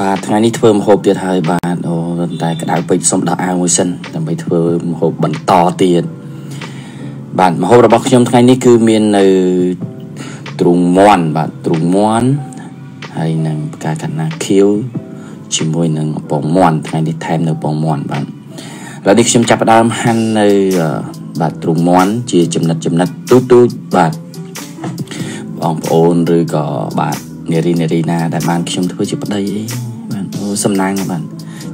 បាទថ្ងៃនេះធ្វើម្ហូបទៀតហើយបាទអូតែក្តៅពេកសុំដោះអាវមួយសិនដើម្បីធ្វើម្ហូបបន្តទៀតបាទម្ហូបរបស់ខ្ញុំថ្ងៃនេះគឺមាននៅទ្រូងមន់បាទទ្រូងមន់ហើយនឹងផ្កាកណ្ណាខៀវជាមួយនឹងពងមន់ថ្ងៃនេះថែមនៅពងមន់បាទឥឡូវនេះខ្ញុំចាប់ផ្ដើមហាន់នៅបាទទ្រូងមន់ជាចំណិតចំណិតទូទូចបាទបងប្អូនឬក៏បាទនារីនារីណាដែលបានខ្ញុំធ្វើជាប្តីអីបាទអូ សំណាងបាទ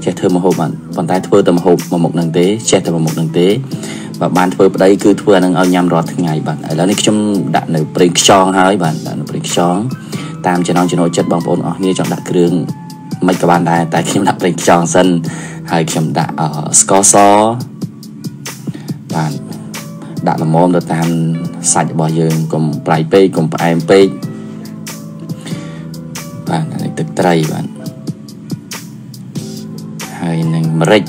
ចេះធ្វើមហូបបាទប៉ុន្តែធ្វើតែមហូបមួយមុខនឹងទេចេះតែមួយមុខនឹងទេបើបានធ្វើប្តីគឺធ្វើអានឹងឲ្យញ៉ាំរាល់ថ្ងៃបាទឥឡូវនេះខ្ញុំដាក់នៅប្រេងខ្យងហើយបាទដាក់នៅប្រេងខ្យងតាមចំណងចំណូលចិត្តបងប្អូនអស់គ្នាចង់ដាក់គ្រឿងមិនក៏បានដែរតែខ្ញុំដាក់ប្រេងខ្យងសិនហើយខ្ញុំដាក់ស្ករសបាទដាក់ល្មមទៅតាមសាច់របស់យើងកុំប្រៃពេកកុំផ្អែមពេកបាទនេះទឹកត្រីបាទ ហើយនឹងម្រេច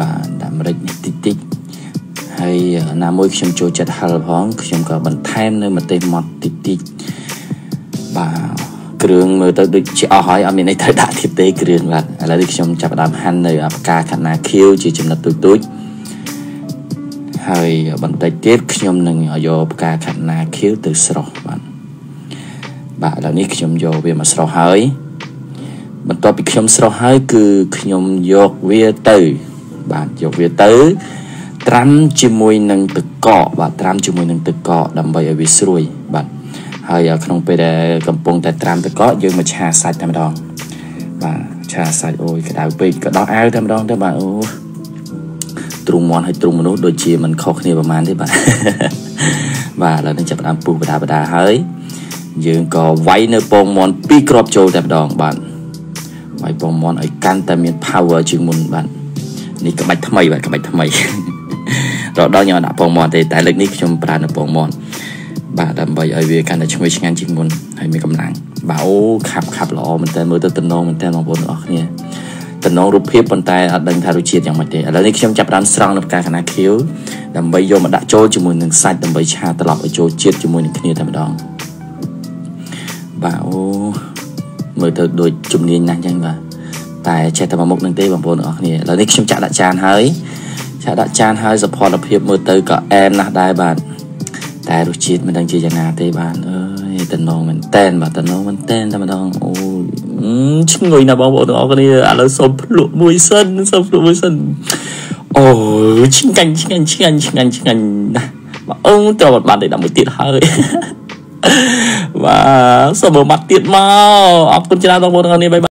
បាទដាក់ម្រេចនេះតិចតិចហើយណាមួយខ្ញុំចូលចិត្តហឹលផងខ្ញុំក៏បន្ថែមនៅម្ទេសម៉ត់តិចតិចបាទគ្រឿងមើលទៅដូចជាអស់ហើយអត់មានអីត្រូវដាក់ទៀតទេគ្រឿងបាទឥឡូវនេះខ្ញុំចាប់ផ្ដើមហាន់នៅផ្កាខាត់ណាខៀវជាចំណិតទូចទូចហើយបន្តិចទៀតខ្ញុំនឹងយកផ្កាខាត់ណាខៀវទៅស្រុះបាទបាទឥឡូវនេះខ្ញុំយកវាមកស្រោះហើយ បន្ទាប់ពីខ្ញុំស្រោះហើយគឺខ្ញុំយកវាទៅ បាទយកវាទៅ ត្រាំជាមួយនឹងទឹកកកបាទត្រាំជាមួយនឹងទឹកកកដើម្បីឲ្យវាស្រួយបាទហើយក្នុងពេលដែលកំពុងតែត្រាំទឹកកកយើងមកឆាសាច់តែម្ដងបាទឆាសាច់អូយក្តៅពេកក៏ដោះអាវតែម្ដងទៅបាទអូទ្រុងមន់ហើយទ្រុងមនុស្សដូចជាមិនខុសគ្នាប្រហែលទេបាទបាទឥឡូវនេះចាប់ផ្ដើមពុះបដាបដាហើយយើងក៏វាយនៅពងមន់ពីរគ្រាប់ចូលតែម្ដងបាទ វាយពងមន់ឲ្យកាន់តែមាន power ជាងមុនបាទនេះក្បាច់ថ្មីបាទក្បាច់ថ្មីរដល់ខ្ញុំដាក់ពងមន់ទេតែលើកនេះខ្ញុំប្រើនៅពងមន់បាទដើម្បីឲ្យវាកាន់តែឈ្ងុយឆ្ងាញ់ជាងមុនហើយមានកម្លាំងបាទអូខាប់ខាប់ល្អមែនតើមើលទៅតំណងមែនតើបងប្អូនទាំងអស់គ្នាតំណងរូបភាពប៉ុន្តែអត់ដឹងថារសជាតិយ៉ាងម៉េចទេឥឡូវនេះខ្ញុំចាប់ផ្ដើមស្រង់នៅផ្កាកណាខៀវដើម្បីយកមកដាក់ចូលជាមួយនឹងសាច់ដើម្បីឆាត្រឡប់ឲ្យចូលជាតិជាមួយនឹងគ្នាតែម្ដងបាទអូ មើលទៅដូចជំនាញណាស់អញ្ចឹងបាទតែចេះតែមកមុខនឹងទេបងប្អូនទាំងអស់គ្នាឥឡូវនេះខ្ញុំចាក់ដាក់ចានហើយចាក់ដាក់ចានហើយសផលភាពមើលទៅក៏អែមណាស់ដែរបាទតែរសជាតិមិនដឹងជាយ៉ាងណាទេបាទអើយតំណងមែនតែនបាទតំណងមែនតែនតែម្ដងអូឈ្ងុយណាស់បងប្អូនទាំងអស់គ្នាឥឡូវសូមភ្លក់មួយសិនសូមភ្លក់មួយសិនអូឆ្ងាញ់ឆ្ងាញ់ឆ្ងាញ់ឆ្ងាញ់ឆ្ងាញ់ណាស់បងអូនត្រូវបាត់ដល់មួយទៀតហើយ បាទសូមមើលម៉ាត់ទៀតម